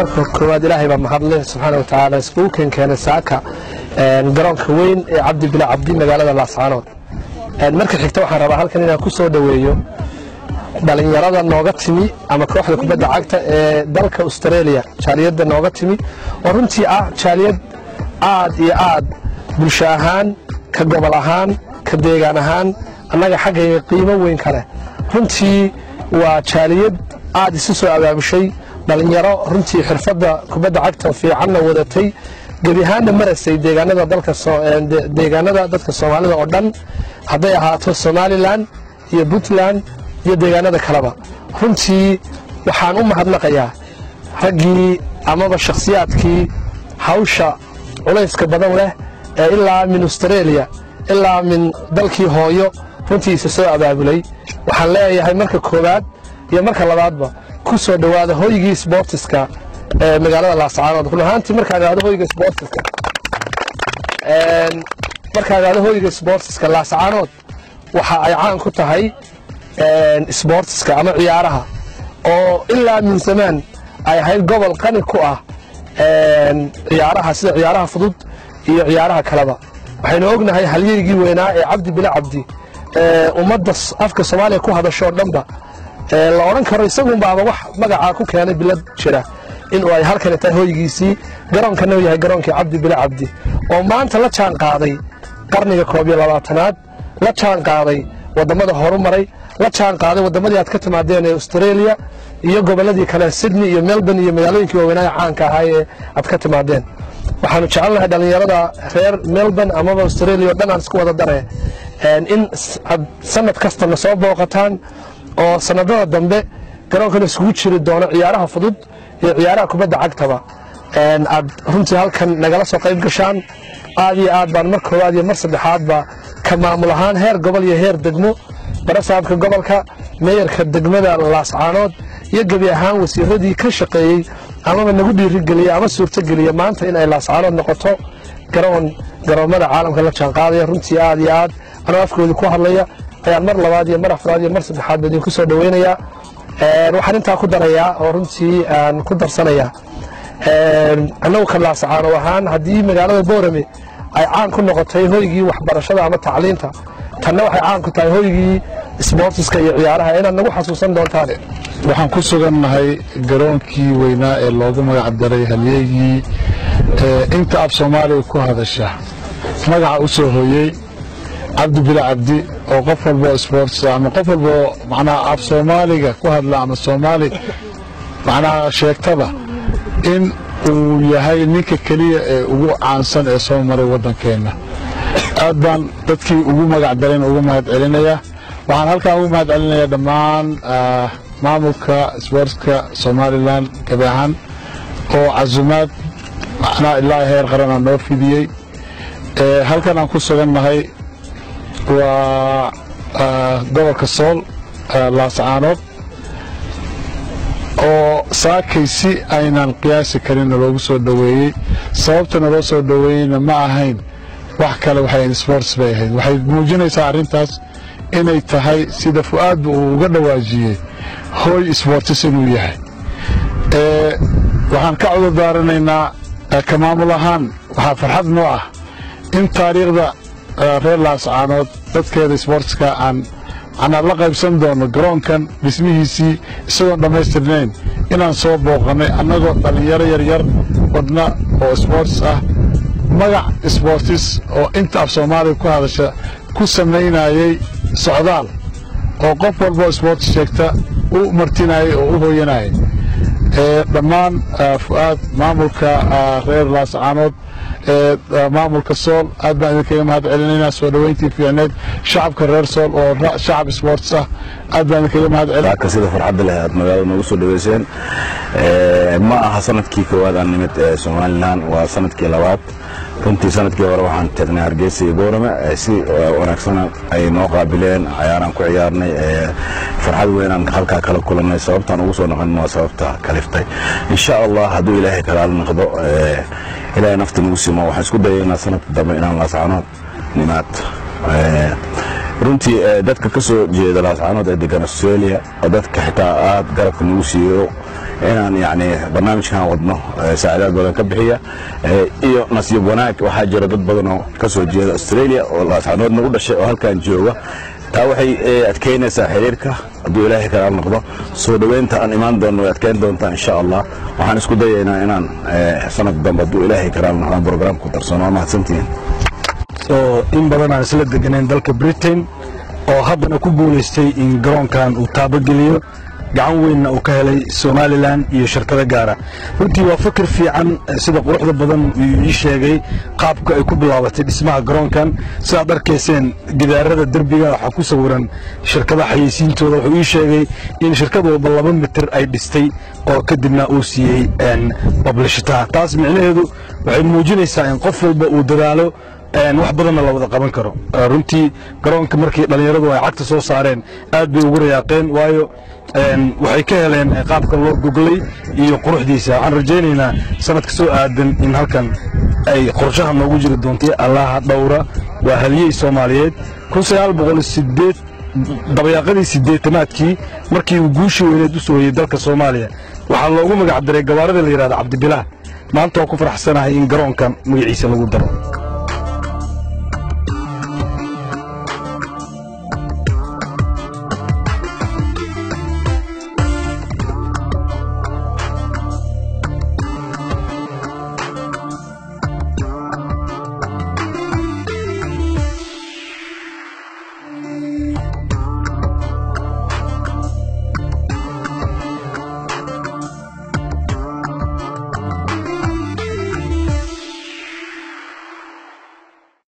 marka koowaad ilaahay baa mahadle subxaana wa tacaala iskugu keenkeenay saaka garoonka weyn ee cabdi bila cabdi magaalada laascaanood. Marka xigta waxaan rabaa halkan inaan ku soo dhoweeyo dhalinyarada nooga timi ama kooxda kubadda cagta ee dalka australia jaaliyadda nooga timi. Oo runtii ah jaaliyad aad iyo aad bulsho ahaan ka gobol ahaan ka deegaan ahaan annaga xaggayga qiimo weyn ka leh. Runtii waa jaaliyad aad isu soo abaabushay dhalinyaro runtii xirfadda kubadda cagta fiicanna wadatay. Gebi ahaanna maraysay deegaanada deegaanada dadka soomaalida oo dhan. Hadday ahaato somalilan iyo puntland iyo deegaanada kaleba. Runtii waxaan u mahadnaqayaa raggii amaba shakhsiyaadkii hawsha culayska badan leh ee ilaa min australia ilaa min dalkii hooyo runtii isa soo abaabulay. Waxaan leeyahay marka koowaad iyo marka labaadba ku soo hoygii sboortiska ee magaalada laascaanood run ahaantii markaa idhaahdo hoyga sboortiska markaa idhaahdo hoyga sboortiska laascaanood waxa ay caan ku tahay sboortiska ama ciyaaraha. Oo ilaa min zamaan ay ahayd gobol qani ku ah ciyaaraha sida ciyaaraha fudud iyo ciyaaraha kaleba. Waxaynu ognahay halyeygii weynaa ee cabdi bila cabdi ummadda afka soomaaliya ku hadashoo dhanba la odhan karo isagunbaaba wax magacaa ku keenay bilad jira inuu ay halkani tahay hoygiisii garoonkana yahay garoonkii cabdi bila cabdi. Oo maanta la jaan qaaday qarniga koob iyo labaatanaad la jaan qaaday wadammada horu la jaan qaaday wadammadii aad ka timaadeen ee australia iyo gobolladii kale sydney iyo melbourne iyo magaalooyinkii waaweynaaha caanka ahaa ee aad ka timaadeen. Waxaanu jecelnahay dhallinyarada reer melbourne amaba australia o dhan aan isku wada dare in aad sanad kastana soo booqataan oo sanadada dambe garoonkana isugu jiri doono ciyaaraha fudud iyo ciyaaraha kubadda cagtaba. Aad runtii halkan nagala soo qayb gashaan. Aad iyo aad baan mar koowaad iyo mar saddexaadba ka maamul ahaan heer gobol iyo heer degmo. Barasaabka gobolka meeyarka degmada laascaanood iyo gebi ahaan wasiiradii ka shaqeeyey amaba nagu dhiirigeliya ama suurtogeliya maanta in ay laascaanood noqoto garoon garoommada caalamka la jaanqaadaya. Runtii aad iyo aad anoo afkoodii ku hadlaya ayaan mar labaad iyo mar afraad iyo mar saddexaad idinku soo dhoweynayaa waxaan intaa ku darayaa oo runtii aan ku darsanayaa. Annagu ka laascaanood ahaan haddii magaalada boorame ay caan ku noqotay hoygii waxbarashada ama tacliinta tanna waxay caan ku tahay hoygii sboortiska iyo ciyaaraha. Inaad nagu xasuusan doontaan waxaan ku sugannahay garoonkii weynaa ee loogu magac daray halyeegii inta af soomaaliga ku hadasha. Magaca u hooyey cabdi bila cabdi oo qof walboo sboorts ama qof walboo macnaha af soomaaliga ku hadla ama soomaali macnaha sheegtaba in uu yahay ninka keliya ee ugu caansan ee soo maray waddankeenna. Aad baan dadkii ugu magac dareen ugu mahad celinayaa waxaan halkan ugu mahad celinayaa dhammaan maamulka sboortska somalilan gabi ahaan oo casumaad macnaha ilaa heer qarana noo fidiyey. Halkan aan ku sugannahay waa gobolka sool laascaanood oo saakay si aynan qiyaasi karinna loogu soo dhoweeyey. Sababta naloo soo dhoweeyeyna ma ahayn wax kale waxay sports bay ahayd waxay muujinaysaa arrintaas inay tahay sida fu'aadba uu uga dhawaajiyey hooy sboortis inuu yahay. Waxaan ka cudur daaranaynaa ka ahaan waxaa farxad noo ah in taariikhda reer laascaanood dadkeeda sboortska aan macnaa la qaybsan doono garoonkan dhismihiisii isagoon dhammaystirnayn. Inaan soo booqannay annagoo dhallinyaro yaryar wadna oo sboortis ah magac sboortis oo inta af soomaaliga ku hadasha ku samaynayey socdaal oo qof walboo sboortis sheegta u martinayay oo u hooyanayay. Dhammaan fu'aad maamulka reer laascaanood maamulka sool. Aad baan idinkaga mahad soo dhoweyntii fiicneed. Shacabka reer sool oo shacab sboorts ah aad baan idinkaga mahad sida farxadda leh aad magaalada noogu soo dhoweyseen ma aha sannadkii koowaad aan nimid somalilan waa sannadkii labaad. Runtii sannadkii hore waxaan tagnay hargeysa iyo boorame si wanaagsan ay noo qaabileen cayaaraan ku ciyaarnay farxad weynaan halkaa kala kulannay. Sababtaan ugu soo noqon waa sababta kaliftay insha allah hadduu ilaahay kalaala noqdo ilaahay nafta nagu simo waxaan isku dayaynaa sanadka dambe inaan laascanood nimaad runtii eh, dadka ka soo jeeda laascaanood ee degan australia oo dadka xitaa aad garabka nagu siiyo inaan yani barnaamijkan wadno eh, saacidaad badan ka bixiya Eh, iyo nasiib wanaag. Waxaa jira dad badan oo ka soo jeeda australia oo laascaanoodna u dhashay oo halkan jooga taa waxay eh, adkeynaysaa xiriirka. Hadduu ilaahay kala noqdo soo dhoweynta aan imaan doonno way adkeyn doontaa insha allah. Waxaan isku dayaynaa inaan eh, sanad dambe hadduu ilaahay kala noqdaan program ku darsano waa mahadsantihiin? Oo in badan aan isla deganeen dalka britain oo haddana ku guulaystay in garoonkan uu taabageliyo gacan weynna uu ka helay somalilan iyo shirkado gaara. Runtii waa fakir fiican eh, sida quruxda badan uu ii sheegay qaabka ay ku bilaabatay dhismaha garoonkan. Sidaad arkayseen gidaarada derbiga waxaa ku sawiran shirkada xayeysiintooda. Wuxuu ii sheegay in shirkad walba laba mitir ay dhistay oo kadibna uu siiyey bablishitaha taas micnaheedu waxay muujinaysaa in qof walba uu dadaalo wax badanna la wada qaban karo. Runtii garoonka markii dhallinyaradu ay cagta soo saareen aad bay ugu rayaaqeen waayo waxay ka heleen qaabka loo goglay iyo quruxdiisa. Waxaan rajaynaynaa sanadka soo aadan in halkan ay qorshaha noogu jiri doonto allaha dhowra. Waa haliyey soomaaliyeed. Dabayaaqadii sideetanaadkii markii uu guushii weyneed u sooyey dalka soomaaliya. Waxaa loogu magac daray gabaarada la yidhahda cabdibilaah maanta waa ku faraxsanahay in garoonkan magaciisa lagu daro